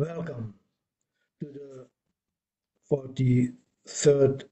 Welcome to the 43rd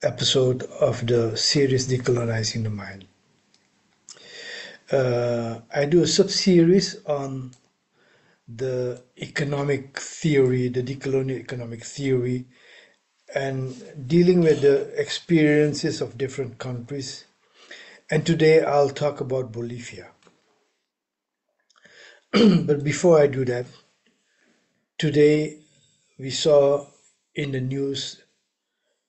episode of the series Decolonizing the Mind. Uh, I do a sub series on the economic theory, the decolonial economic theory, and dealing with the experiences of different countries. And today I'll talk about Bolivia. but before I do that, Today, we saw in the news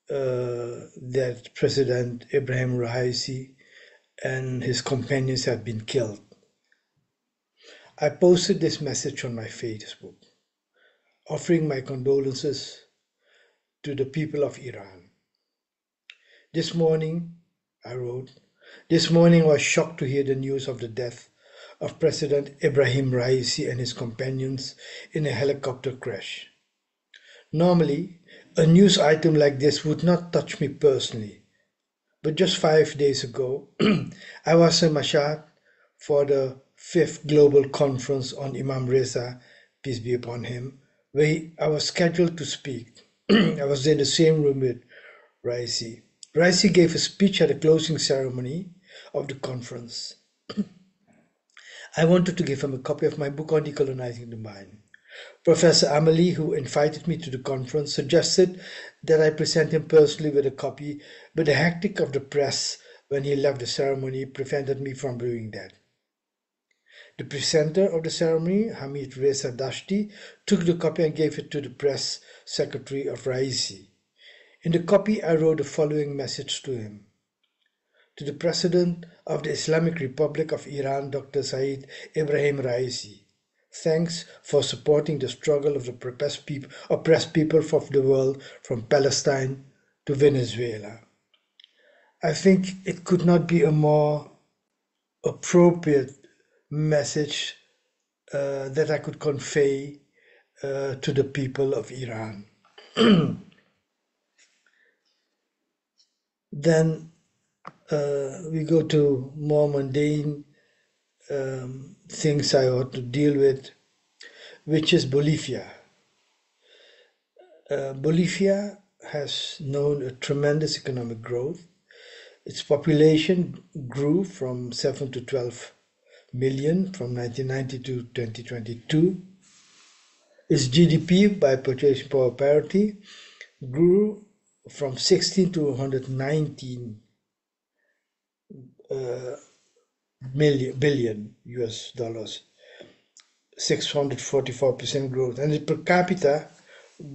uh, that President Ibrahim Raisi and his companions have been killed. I posted this message on my Facebook, offering my condolences to the people of Iran. This morning, I wrote, this morning I was shocked to hear the news of the death of President Ibrahim Raisi and his companions in a helicopter crash. Normally, a news item like this would not touch me personally, but just five days ago, I was in Mashhad for the fifth global conference on Imam Reza, peace be upon him, where I was scheduled to speak. I was in the same room with Raisi. Raisi gave a speech at the closing ceremony of the conference. I wanted to give him a copy of my book on decolonizing the mind. Professor Amelie, who invited me to the conference, suggested that I present him personally with a copy, but the hectic of the press when he left the ceremony prevented me from doing that. The presenter of the ceremony, Hamid Reza Dashti, took the copy and gave it to the press secretary of Raisi. In the copy, I wrote the following message to him to the President of the Islamic Republic of Iran, Dr. Said Ibrahim Raisi. Thanks for supporting the struggle of the oppressed people, oppressed people of the world from Palestine to Venezuela. I think it could not be a more appropriate message uh, that I could convey uh, to the people of Iran. then uh, we go to more mundane um, things I ought to deal with, which is Bolivia. Uh, Bolivia has known a tremendous economic growth. Its population grew from 7 to 12 million from 1990 to 2022. Its GDP by purchasing power parity grew from 16 to 119 uh, million billion US dollars, 644% growth, and the per capita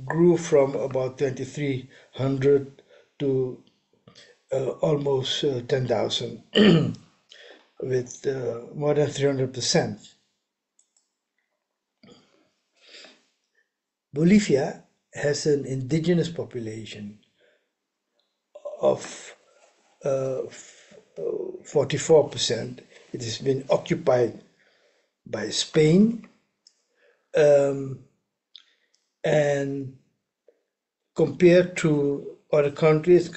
grew from about 2,300 to uh, almost uh, 10,000, with uh, more than 300%. Bolivia has an indigenous population of uh, 44%. It has been occupied by Spain. Um, and compared to other countries,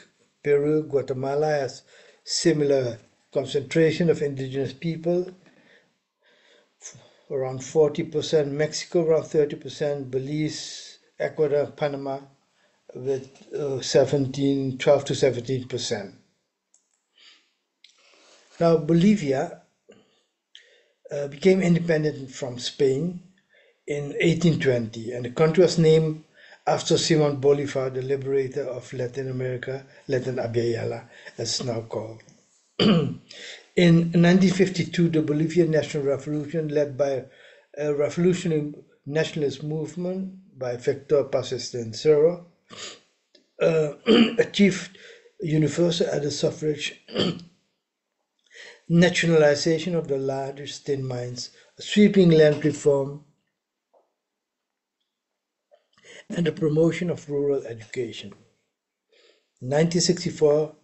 Peru, Guatemala has similar concentration of indigenous people, around 40%, Mexico around 30%, Belize, Ecuador, Panama with uh, 17, 12 to 17%. Now, Bolivia uh, became independent from Spain in 1820, and the country was named after Simon Bolivar, the liberator of Latin America, Latin America, as it's now called. in 1952, the Bolivian National Revolution, led by a revolutionary nationalist movement by Victor Paz Cerro, uh, achieved universal adult suffrage nationalization of the largest tin mines, sweeping land reform, and the promotion of rural education. 1964,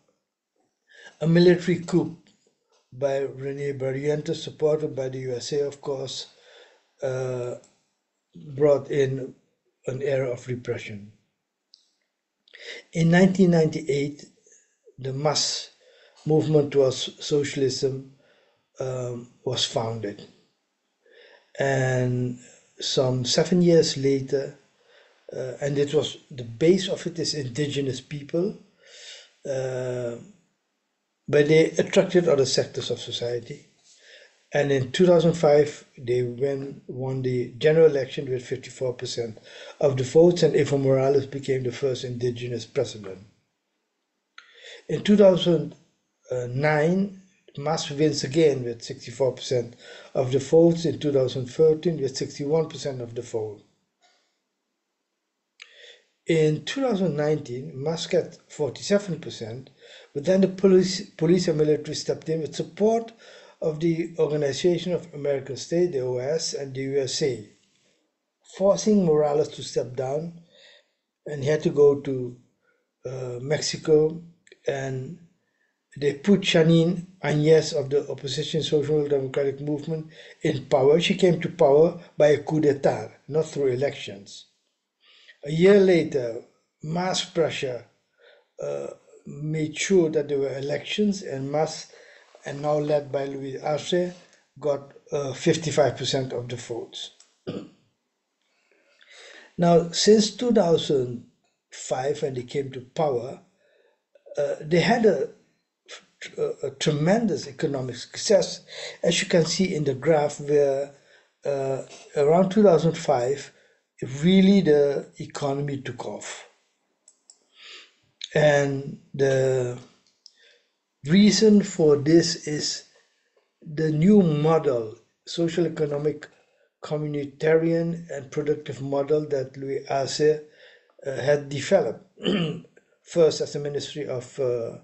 a military coup by Rene Barrientos, supported by the USA, of course, uh, brought in an era of repression. In 1998, the MAS movement towards socialism um, was founded. And some seven years later, uh, and it was the base of it is indigenous people, uh, but they attracted other sectors of society. And in 2005, they won, won the general election with 54% of the votes, and Evo Morales became the first indigenous president. In 2009, MAS wins again with 64% of the votes, in 2013 with 61% of the vote. In 2019, MAS got 47%, but then the police, police and military stepped in with support of the Organization of American States, the OAS, and the USA, forcing Morales to step down, and he had to go to uh, Mexico, and they put Jeanine Áñez of the opposition Social Democratic Movement in power. She came to power by a coup d'etat, not through elections. A year later, mass pressure uh, made sure that there were elections, and MAS and now led by Luis Arce, got uh, 55% of the votes. now, since 2005, when they came to power, uh, they had a, a, tremendous economic success, as you can see in the graph, where uh, around 2005, really the economy took off. And the reason for this is the new model, social economic communitarian and productive model that Luis Arce uh, had developed. First as a ministry of, uh,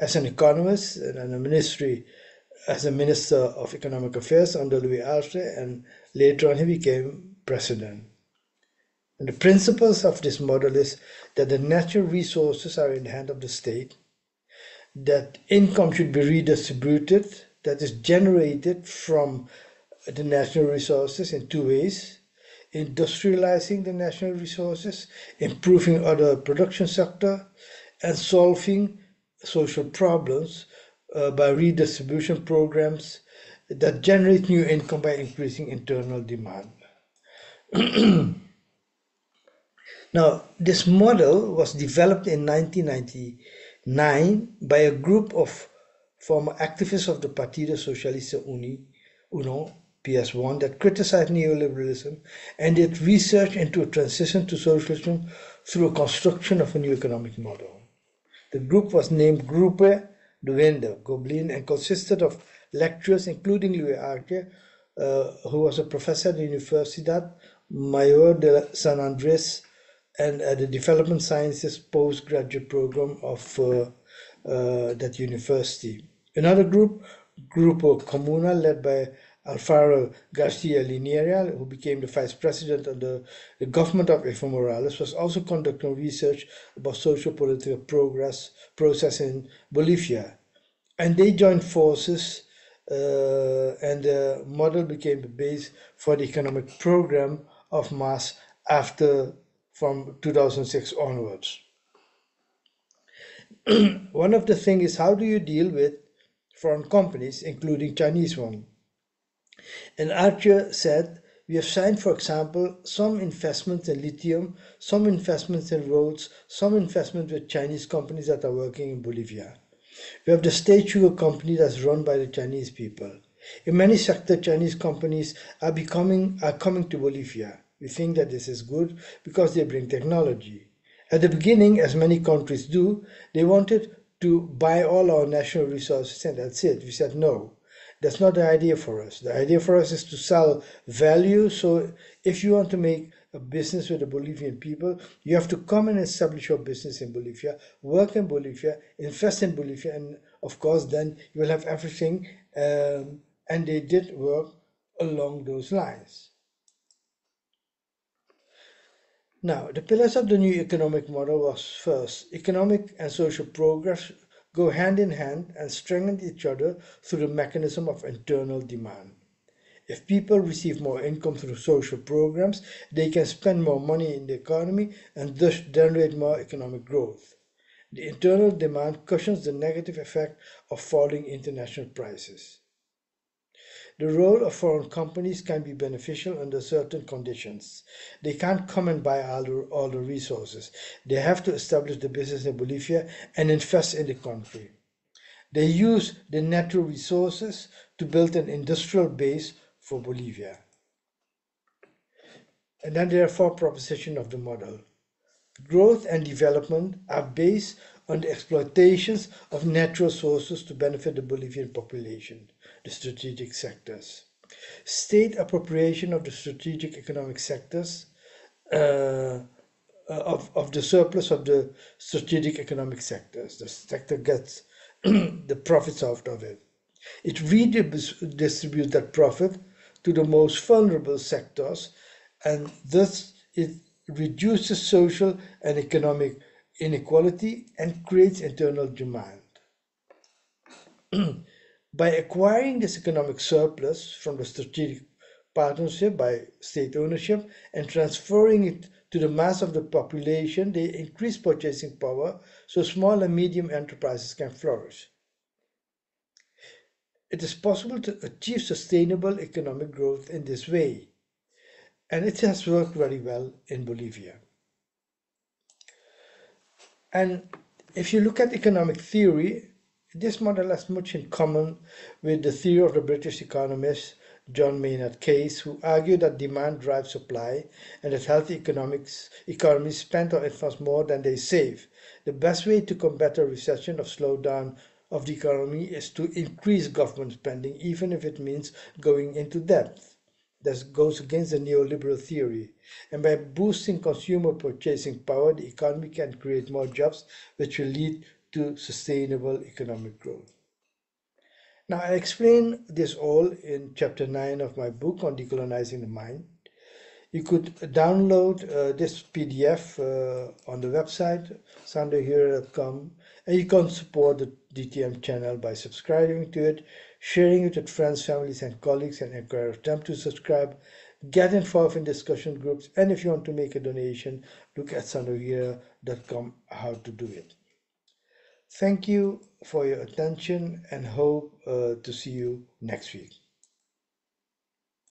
as an economist and a ministry as a minister of economic affairs under Luis Arce and later on he became president. And the principles of this model is that the natural resources are in the hand of the state that income should be redistributed, that is generated from the national resources in two ways industrializing the national resources, improving other production sector, and solving social problems uh, by redistribution programs that generate new income by increasing internal demand. now, this model was developed in 1999 by a group of former activists of the Partido Socialista Uni, UNO, PS1, that criticized neoliberalism and did research into a transition to socialism through a construction of a new economic model. The group was named Grupo Duende, Goblin, and consisted of lecturers, including Luis Arce, uh, who was a professor at the Universidad Mayor de San Andres and at the Development Sciences postgraduate program of uh, uh, that university. Another group, Grupo Comuna, led by Alvaro Garcia Linera, who became the vice president under the government of Evo Morales, was also conducting research about social political progress process in Bolivia. And they joined forces uh, and the model became the base for the economic program of MAS after from 2006 onwards. one of the things is how do you deal with foreign companies, including Chinese one? And Arce said, we have signed, for example, some investments in lithium, some investments in roads, some investments with Chinese companies that are working in Bolivia. We have the State Sugar Company that's run by the Chinese people. In many sectors, Chinese companies are becoming are coming to Bolivia. We think that this is good because they bring technology. At the beginning, as many countries do, they wanted to buy all our national resources and that's it. We said no. That's not the idea for us. The idea for us is to sell value. So if you want to make a business with the Bolivian people, you have to come and establish your business in Bolivia, work in Bolivia, invest in Bolivia, and of course, then you will have everything. Um, and they did work along those lines. Now, the pillars of the new economic model was first, economic and social progress go hand in hand and strengthen each other through the mechanism of internal demand. If people receive more income through social programs, they can spend more money in the economy and thus generate more economic growth. The internal demand cushions the negative effect of falling international prices. The role of foreign companies can be beneficial under certain conditions. They can't come and buy all the, all the resources. They have to establish the business in Bolivia and invest in the country. They use the natural resources to build an industrial base for Bolivia. And then there are four propositions of the model. Growth and development are based on the exploitations of natural sources to benefit the Bolivian population, the strategic sectors. State appropriation of the strategic economic sectors, uh, of, of the surplus of the strategic economic sectors. The sector gets the profits out of it. It redistributes that profit to the most vulnerable sectors and thus it reduces social and economic inequality and creates internal demand. by acquiring this economic surplus from the strategic partnership by state ownership and transferring it to the mass of the population, they increase purchasing power so small and medium enterprises can flourish. It is possible to achieve sustainable economic growth in this way, and it has worked very well in Bolivia. And if you look at economic theory, this model has much in common with the theory of the British economist John Maynard Keynes, who argued that demand drives supply and that healthy economics, economies spend or invest more than they save. The best way to combat a recession or slowdown of the economy is to increase government spending, even if it means going into debt. That goes against the neoliberal theory. And by boosting consumer purchasing power, the economy can create more jobs, which will lead to sustainable economic growth. Now, I explain this all in chapter 9 of my book on decolonizing the mind. You could download uh, this PDF uh, on the website, sandewhira.com, and you can support the DTM channel by subscribing to it, sharing it with friends, families, and colleagues, and encourage them to subscribe get involved in discussion groups, and if you want to make a donation, look at sandewhira.com how to do it. Thank you for your attention and hope uh, to see you next week.